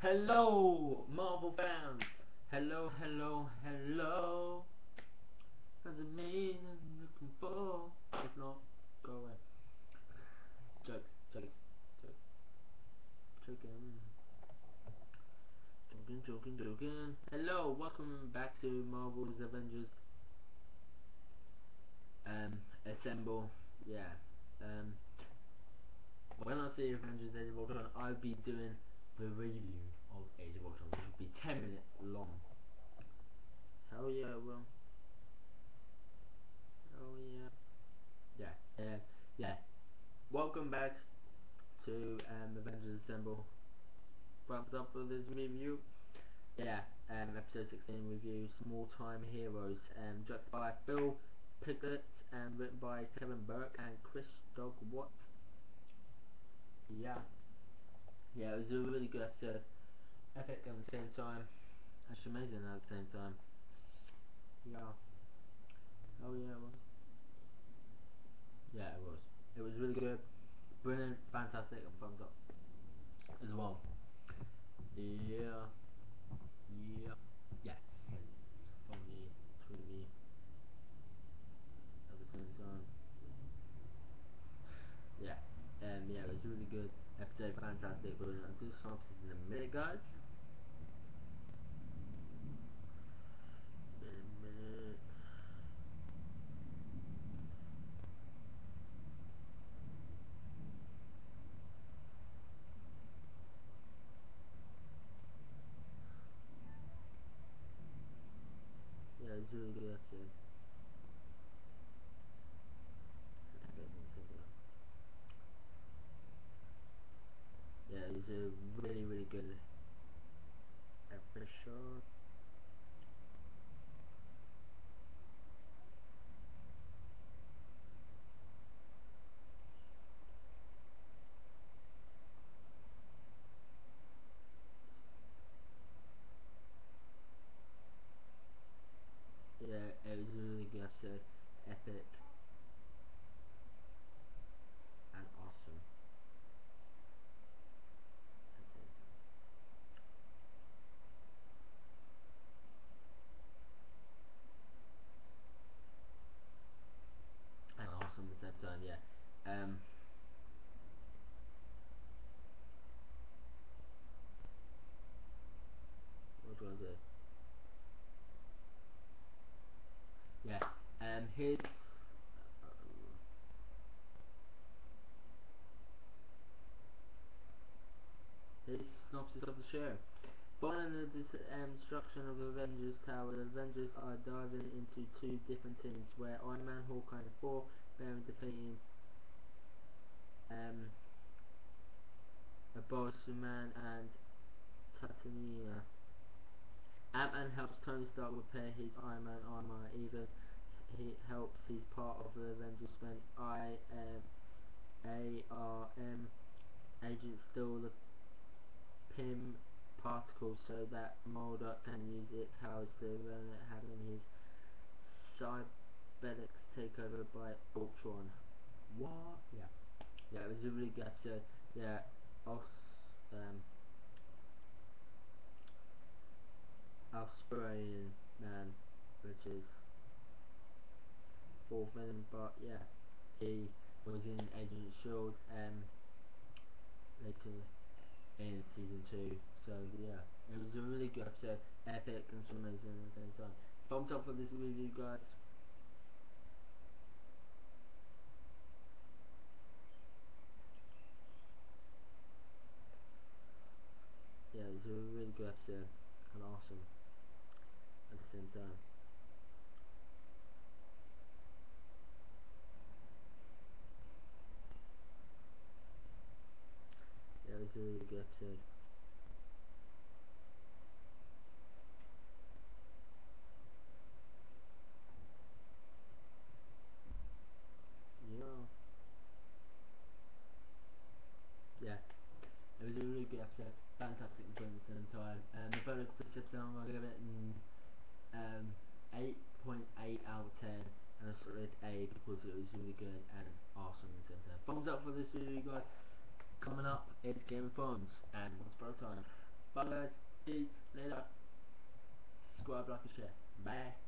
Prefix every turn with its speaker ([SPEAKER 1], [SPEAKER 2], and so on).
[SPEAKER 1] hello, Marvel fans. Hello, hello, hello. Mean I'm looking for? If not, go away. Jokes, jokes, jokes. Joking. Joking, joking, joking. Hello, welcome back to Marvel's Avengers. Um, Assemble. Yeah. Um, when I say Avengers Age of Ultron, I'll be doing the review of Age of Ultron, which will be 10 minutes long. Hell yeah, well. Oh yeah. Yeah, uh, yeah. Welcome back to um, Avengers Assemble. Wraps up for this review. Yeah, um, episode 16 review, Small Time Heroes, um, directed by Phil Piglet and written by Kevin Burke and Chris Doc Wyatt. Yeah. Yeah, it was a really good episode. Epic at the same time. Actually amazing at the same time. Yeah. Oh yeah, it was. Yeah, it was. It was really good. Brilliant, fantastic, and thumbs up. As well. Yeah. Yeah. Yeah. For me, to me. At the same time. Yeah. Um, yeah, it was really good. Episode fantastic, brilliant. I'll do synopsis in a minute, guys. Yeah, it was a really good episode. Was a really, really good episode. Yeah, it was really good episode. Epic. And awesome. And yeah. Um, what was it? Yeah. Um, his. His synopsis of the show. Following the dis- um, destruction of Avengers Tower, the Avengers are diving into two different teams, where Iron Man, Hawkeye, and Thor bearing defeating um, Man and Titania. Ant-Man helps Tony Stark repair his Iron Man armor, even he helps he's part of the Avengers when I um, ARM agents steal the Pym particles so that Mulder can use it powers to run it having his cybernetics take over by Ultron. What? Yeah. Yeah, it was a really good episode. Yeah, Os um Australian man, which is fourth villain, but yeah, he was in Agent Shield um later in season two. So yeah, it was a really good episode, epic and amazing at the same time. Thumbs up for this review, guys. Yeah, it was a really and awesome at the same time. Yeah, was a really good. Yeah. Yeah. It was a really good episode. Fantastic at the time. Um, the bonus for system, I give it an um, 8.8 out of 10 and a solid A because it was really good and awesome at the same thumbs up for this video guys. Coming up is Game of Thrones and Once Upon a Time. Bye guys, peace, later. Subscribe, like and share. Bye.